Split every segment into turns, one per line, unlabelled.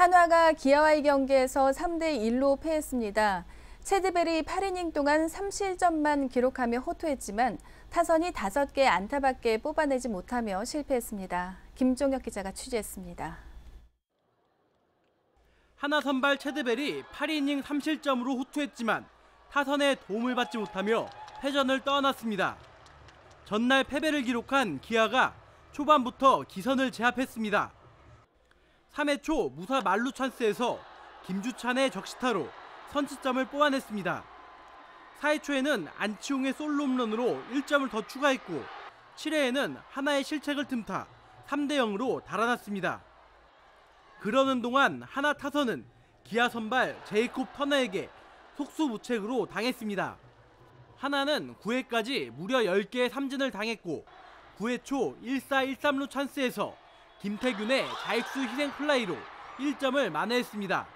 한화가 기아와의 경기에서 3대 1로 패했습니다. 체드벨이 8이닝 동안 3실점만 기록하며 호투했지만 타선이 5개 안타밖에 뽑아내지 못하며 실패했습니다. 김종혁 기자가 취재했습니다.
하나 선발 체드벨이 8이닝 3실점으로 호투했지만 타선의 도움을 받지 못하며 패전을 떠안았습니다. 전날 패배를 기록한 기아가 초반부터 기선을 제압했습니다. 3회 초 무사 만루 찬스에서 김주찬의 적시타로 선취점을 뽑아냈습니다. 4회 초에는 안치홍의 솔로 홈런으로 1점을 더 추가했고 7회에는 하나의 실책을 틈타 3대 0으로 달아났습니다. 그러는 동안 하나 타선은 기아 선발 제이콥 터너에게 속수무책으로 당했습니다. 한화는 9회까지 무려 10개의 삼진을 당했고 9회 초 1사 1삼루 찬스에서 김태균의 좌익수 희생 플라이로 1점을 만회했습니다.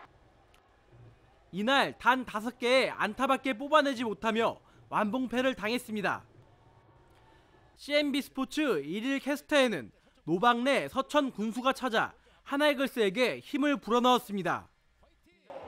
이날 단 5개의 안타밖에 뽑아내지 못하며 완봉패를 당했습니다. CMB 스포츠 1일 캐스터에는 노박래 서천 군수가 찾아 한화이글스에게 힘을 불어넣었습니다.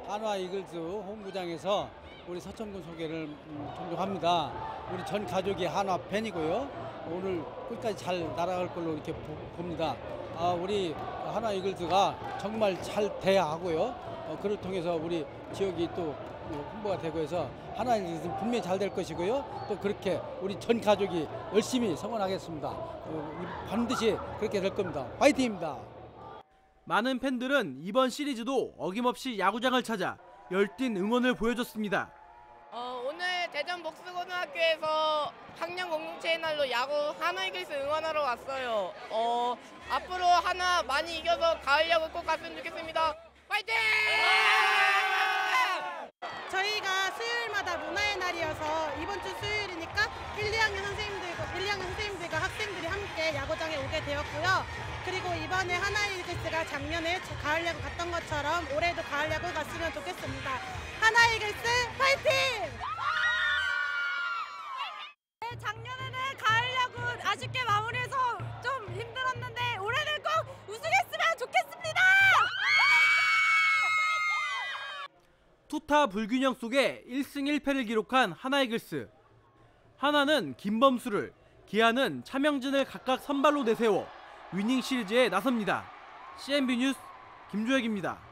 한화 이글스 홈구장에서 우리 서천군 소개를 음, 종종 합니다. 우리 전 가족이 한화 팬이고요. 오늘 끝까지 잘 날아갈 걸로 이렇게 보- 봅니다. 아, 우리 한화 이글스가 정말 잘 돼야 하고요. 어, 그를 통해서 우리 지역이 또 어, 홍보가 되고 해서 한화 이글스는 분명히 잘 될 것이고요. 또 그렇게 우리 전 가족이 열심히 성원하겠습니다. 어, 이- 반드시 그렇게 될 겁니다. 파이팅입니다.
많은 팬들은 이번 시리즈도 어김없이 야구장을 찾아 열띤 응원을 보여줬습니다.
대전 목수고등학교에서 학년 공동체의 날로 야구 하나 이글스 응원하러 왔어요. 어, 앞으로 하나 많이 이겨서 가을 야구 꼭 갔으면 좋겠습니다. 파이팅!
저희가 수요일마다 문화의 날이어서 이번 주 수요일이니까 1, 2학년 선생님들과 1, 2학년 선생님들과 학생들이 함께 야구장에 오게 되었고요. 그리고 이번에 하나이글스가 작년에 가을 야구 갔던 것처럼 올해도 가을 야구 갔으면 좋겠습니다. 하나이글
투타 불균형 속에 1승 1패를 기록한 하나이글스. 하나는 김범수를, 기아는 차명진을 각각 선발로 내세워 위닝 시리즈에 나섭니다. CNB 뉴스 김조혁입니다.